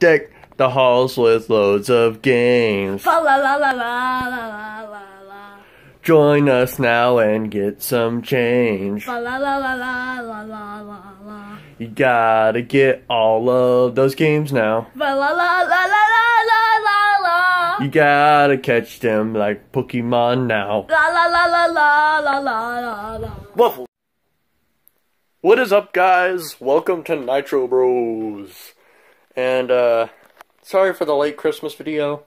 Deck the halls with loads of games. La la la la la la la la. Join us now and get some change. La la la la la la la la. You gotta get all of those games now. La la la la la la la la. You gotta catch them like Pokemon now. La la la la la la la la la. Waffle. What is up, guys? Welcome to Nytro Bros. And, uh, sorry for the late Christmas video,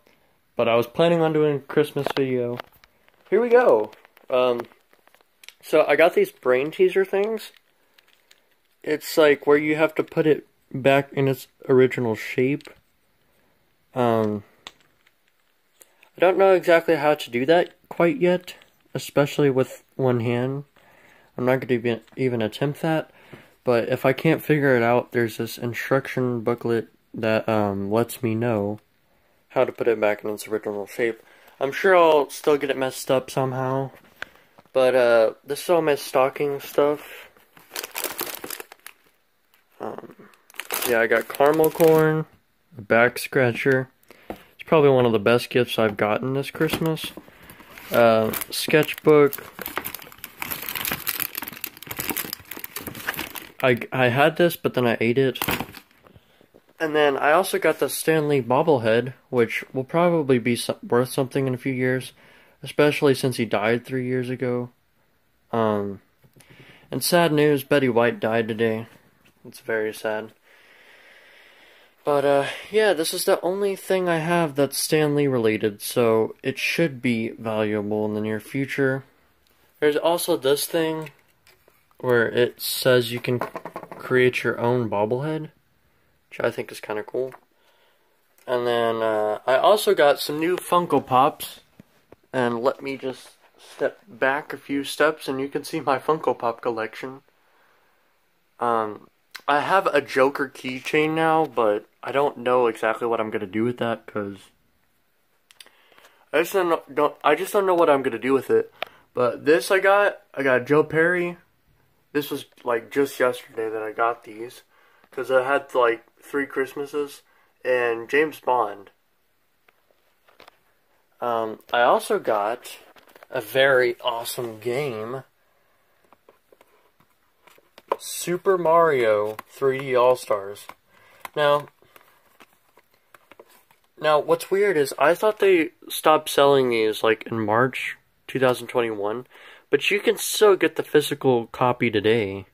but I was planning on doing a Christmas video. Here we go. Um, so I got these brain teaser things. It's like where you have to put it back in its original shape. Um, I don't know exactly how to do that quite yet, especially with one hand. I'm not going to even, even attempt that, but if I can't figure it out, there's this instruction booklet that um, lets me know how to put it back in its original shape. I'm sure I'll still get it messed up somehow, but uh, this is all my stocking stuff. Um, yeah, I got caramel corn, a back scratcher. It's probably one of the best gifts I've gotten this Christmas. Uh, sketchbook, I, I had this, but then I ate it. And then I also got the Stan Lee bobblehead, which will probably be so worth something in a few years, especially since he died three years ago. Um, and sad news, Betty White died today. It's very sad. But, uh, yeah, this is the only thing I have that's Stan Lee related, so it should be valuable in the near future. There's also this thing where it says you can create your own bobblehead, which I think is kind of cool. And then uh, I also got some new Funko Pops, and let me just step back a few steps and you can see my Funko Pop collection. Um, I have a Joker keychain now, but I don't know exactly what I'm gonna do with that because I just don't, I just don't know what I'm gonna do with it. But this I got, I got Joe Perry, this was like just yesterday that I got these because I had like three Christmases and James Bond. Um, I also got a very awesome game Super Mario 3D All Stars. Now, now what's weird is I thought they stopped selling these like in March 2021, but you can still get the physical copy today.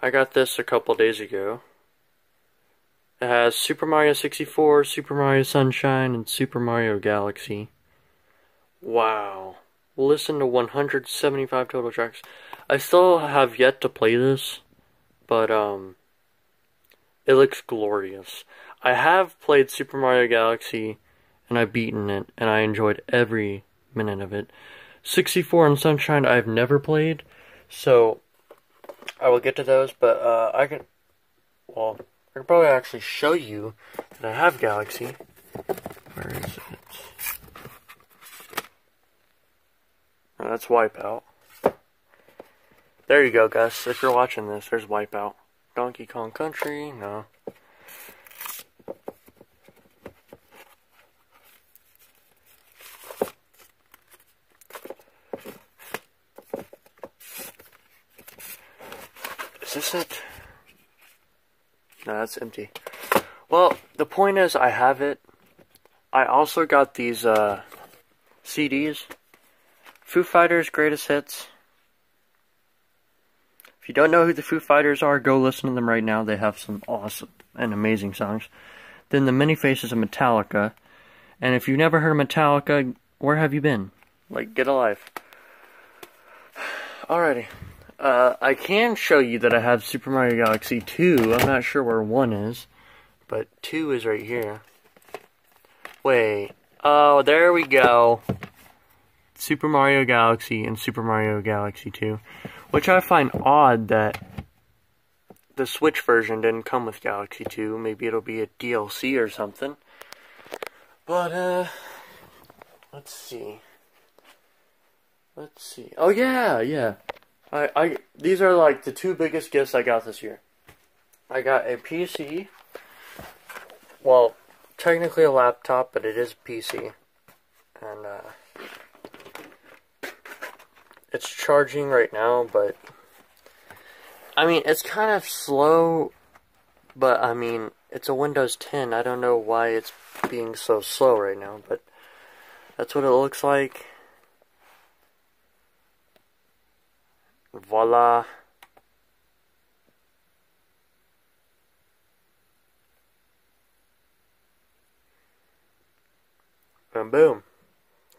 I got this a couple days ago. It has Super Mario 64, Super Mario Sunshine, and Super Mario Galaxy. Wow. Listen to 175 total tracks. I still have yet to play this, but um it looks glorious. I have played Super Mario Galaxy and I've beaten it and I enjoyed every minute of it. 64 and Sunshine I've never played, so I will get to those, but uh, I can, well, I can probably actually show you that I have Galaxy. Where is it? Oh, that's Wipeout. There you go, Gus. If you're watching this, there's Wipeout. Donkey Kong Country, no. Is this it? No, that's empty. Well, the point is, I have it. I also got these uh, CDs. Foo Fighters Greatest Hits. If you don't know who the Foo Fighters are, go listen to them right now. They have some awesome and amazing songs. Then the Many Faces of Metallica. And if you've never heard of Metallica, where have you been? Like, get a life. Alrighty. Uh, I can show you that I have Super Mario Galaxy 2. I'm not sure where 1 is, but 2 is right here. Wait. Oh, there we go. Super Mario Galaxy and Super Mario Galaxy 2. Which I find odd that the Switch version didn't come with Galaxy 2. Maybe it'll be a DLC or something. But, uh, let's see. Let's see. Oh, yeah, yeah. I, I, these are like the two biggest gifts I got this year. I got a PC, well, technically a laptop, but it is a PC. And, uh, it's charging right now, but, I mean, it's kind of slow, but, I mean, it's a Windows 10. I don't know why it's being so slow right now, but that's what it looks like. Voila. And boom.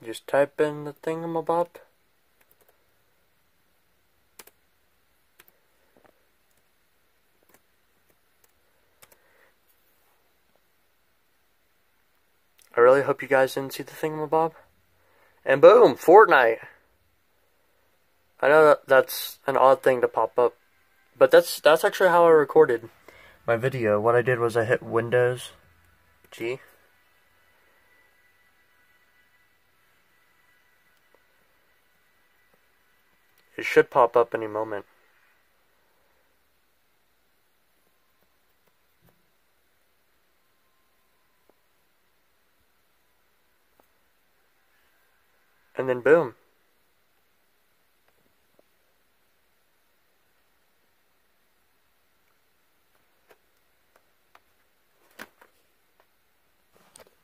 Just type in the thingamabob. I really hope you guys didn't see the thingamabob. And boom, Fortnite. I know that that's an odd thing to pop up, but that's that's actually how I recorded my video. What I did was I hit Windows G. It should pop up any moment. And then boom.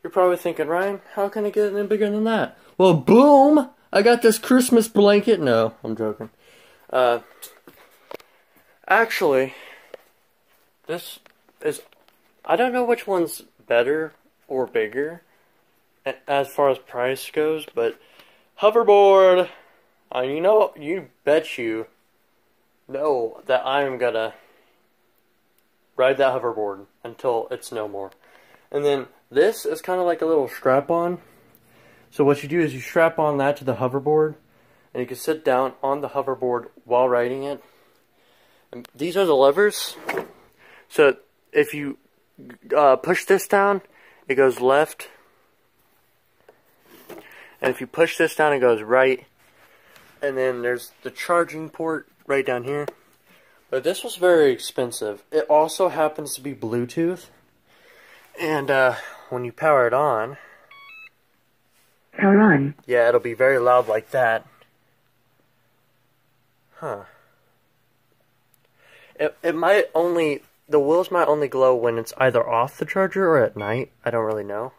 You're probably thinking, Ryan, how can it get any bigger than that? Well, boom! I got this Christmas blanket. No, I'm joking. Uh, actually, this is. I don't know which one's better or bigger as far as price goes, but hoverboard. Uh, you know, you bet you know that I'm gonna ride that hoverboard until it's no more. And then this is kind of like a little strap on. So what you do is you strap on that to the hoverboard and you can sit down on the hoverboard while riding it. And these are the levers. So if you uh, push this down, it goes left. And if you push this down, it goes right. And then there's the charging port right down here. But this was very expensive. It also happens to be Bluetooth. And uh, when you power it on, Power on. yeah, it'll be very loud like that. Huh. It, it might only, the wheels might only glow when it's either off the charger or at night. I don't really know.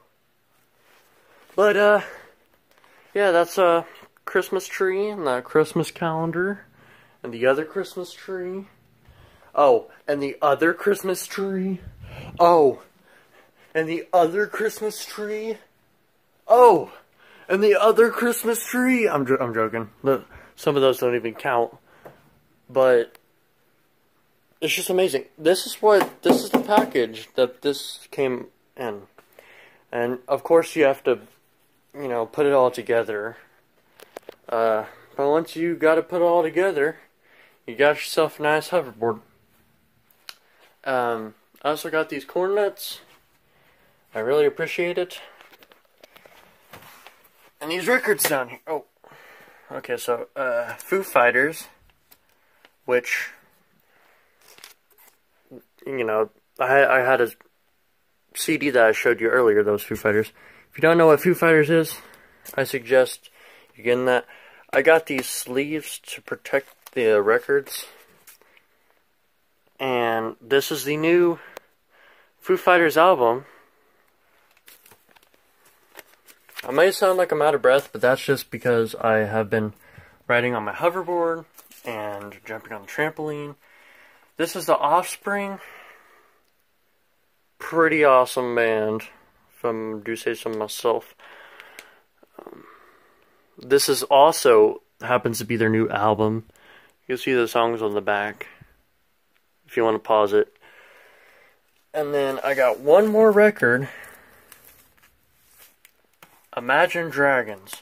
But, uh, yeah, that's a Christmas tree and the Christmas calendar and the other Christmas tree. Oh, and the other Christmas tree. Oh, and the other Christmas tree. Oh, and the other Christmas tree. I'm I'm joking. Some of those don't even count, but it's just amazing. This is what this is the package that this came in, and of course you have to, you know, put it all together. Uh, but once you got to put it all together, you got yourself a nice hoverboard. Um, I also got these corn nuts. I really appreciate it. And these records down here. Oh, okay. So, uh, Foo Fighters, which you know, I I had a CD that I showed you earlier. Those Foo Fighters. If you don't know what Foo Fighters is, I suggest you getting that. I got these sleeves to protect the records, and this is the new Foo Fighters album. I may sound like I'm out of breath, but that's just because I have been riding on my hoverboard and jumping on the trampoline. This is the Offspring. Pretty awesome band, if I do say so myself. Um, this is also happens to be their new album. You'll see the songs on the back if you want to pause it. And then I got one more record Imagine Dragons.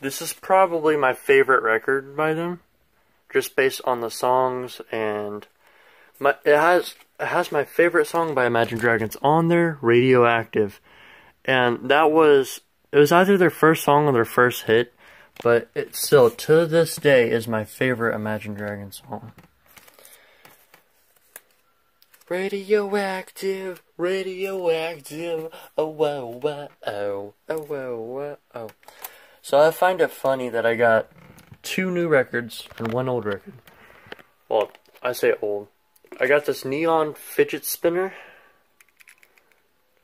This is probably my favorite record by them, just based on the songs and my it has it has my favorite song by Imagine Dragons on there, Radioactive, and that was it was either their first song or their first hit, but it still to this day is my favorite Imagine Dragons song. Radioactive, radioactive. Oh wow wow oh oh wow wow oh. So I find it funny that I got two new records and one old record. Well, I say old. I got this neon fidget spinner,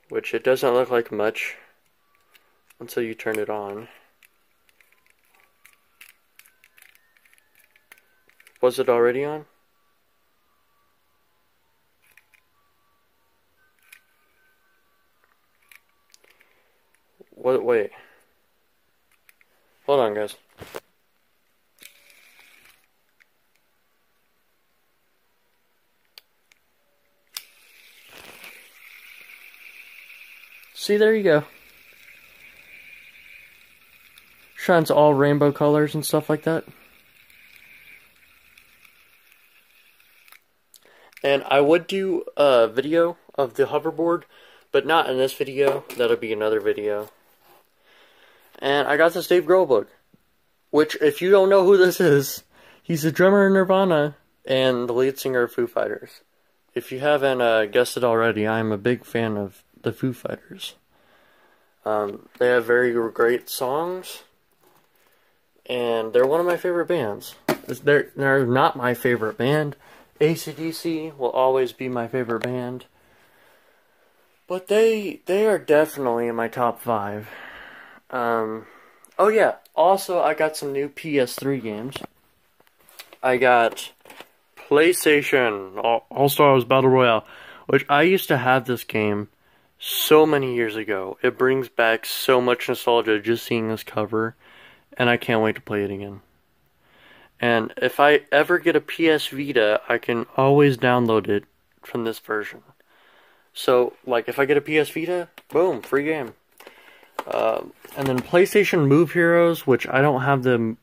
which it doesn't look like much until you turn it on. Was it already on? What? Wait. Hold on, guys. See, there you go. Shines all rainbow colors and stuff like that. And I would do a video of the hoverboard, but not in this video. That'll be another video. And I got this Dave Grohl book, which, if you don't know who this is, he's the drummer in Nirvana and the lead singer of Foo Fighters. If you haven't uh, guessed it already, I'm a big fan of the Foo Fighters. Um, they have very great songs, and they're one of my favorite bands. They're, they're not my favorite band. ACDC will always be my favorite band. But they they are definitely in my top five. Um, oh yeah, also I got some new PS3 games. I got PlayStation All Stars Battle Royale, which I used to have this game so many years ago. It brings back so much nostalgia just seeing this cover, and I can't wait to play it again. And if I ever get a PS Vita, I can always download it from this version. So, like, if I get a PS Vita, boom, free game. Um, and then PlayStation Move Heroes, which I don't have the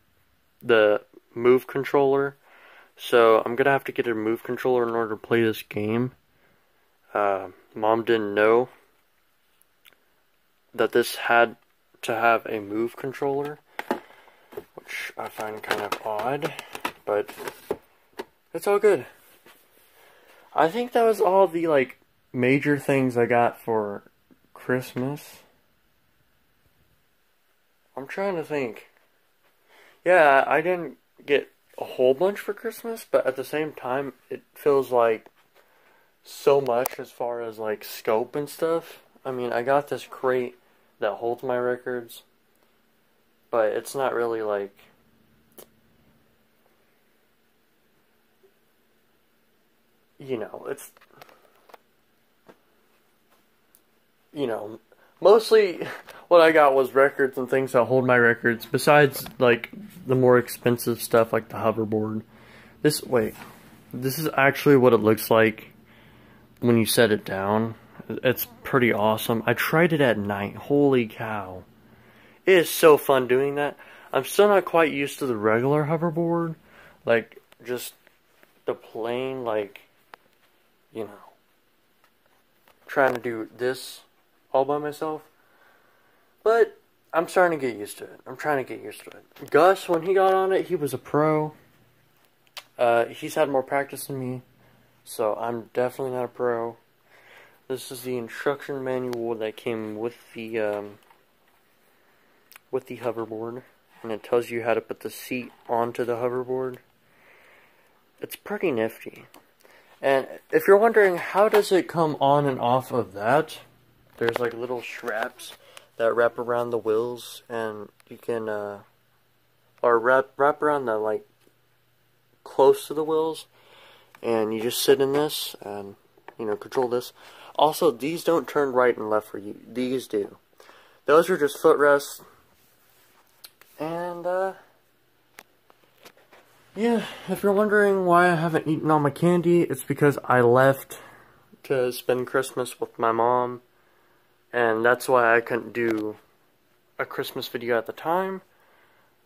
the Move controller, so I'm gonna have to get a Move controller in order to play this game. Uh, Mom didn't know that this had to have a Move controller, which I find kind of odd, but it's all good. I think that was all the like major things I got for Christmas. I'm trying to think. Yeah, I didn't get a whole bunch for Christmas, but at the same time, it feels like so much as far as like scope and stuff. I mean, I got this crate that holds my records, but it's not really like you know, it's you know, mostly what I got was records and things that hold my records, besides like the more expensive stuff like the hoverboard. This wait, this is actually what it looks like when you set it down. It's pretty awesome. I tried it at night. Holy cow. It is so fun doing that. I'm still not quite used to the regular hoverboard. Like, just the plain, like, you know, trying to do this all by myself. But I'm starting to get used to it. I'm trying to get used to it. Gus, when he got on it, he was a pro. Uh, he's had more practice than me, so I'm definitely not a pro. This is the instruction manual that came with the um, with the hoverboard, and it tells you how to put the seat onto the hoverboard. It's pretty nifty. And if you're wondering how does it come on and off of that, there's like little straps that wrap around the wheels, and you can uh, or wrap wrap around the like close to the wheels, and you just sit in this and you know control this. Also, these don't turn right and left for you. These do. Those are just footrests. And, uh, yeah, if you're wondering why I haven't eaten all my candy, it's because I left to spend Christmas with my mom. And that's why I couldn't do a Christmas video at the time.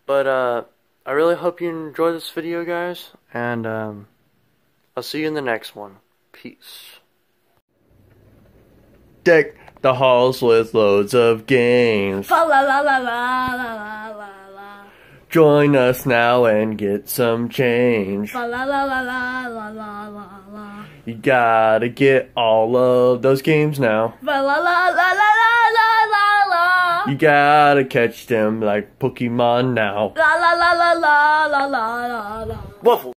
But, uh, I really hope you enjoy this video, guys. And, um, I'll see you in the next one. Peace deck the halls with loads of games. La la la la la la la la. Join us now and get some change. La la la la la la la la. You gotta get all of those games now. La la la la la la la la. You gotta catch them like Pokemon now. La la la la la la la la. Waffle.